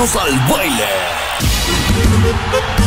Boletos al baile.